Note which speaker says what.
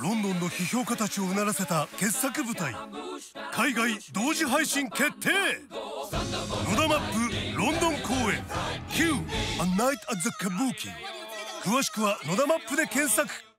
Speaker 1: ロンドンの批評家たちをうならせた傑作舞台海外同時配信決定。野田マップロンドン公演。Q A Night at the Kabuki 詳しくは野田マップで検索。